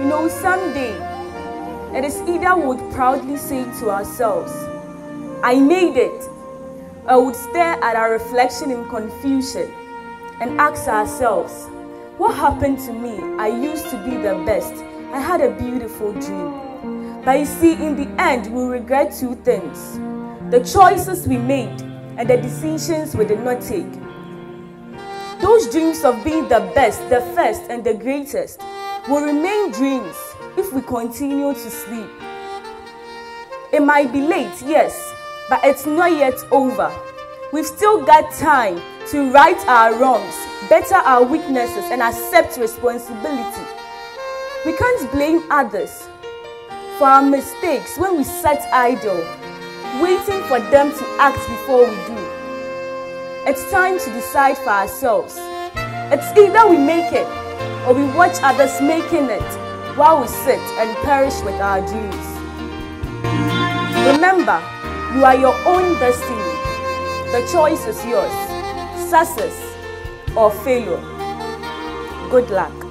know someday it is either we would proudly say to ourselves, I made it, or would stare at our reflection in confusion and ask ourselves, what happened to me? I used to be the best. I had a beautiful dream. But you see, in the end, we regret two things the choices we made and the decisions we did not take. Those dreams of being the best, the first, and the greatest will remain dreams if we continue to sleep. It might be late, yes, but it's not yet over. We've still got time to right our wrongs, better our weaknesses, and accept responsibility. We can't blame others for our mistakes when we sit idle, waiting for them to act before we do. It's time to decide for ourselves. It's either we make it or we watch others making it while we sit and perish with our dreams. Remember, you are your own destiny. The choice is yours success or failure. Good luck.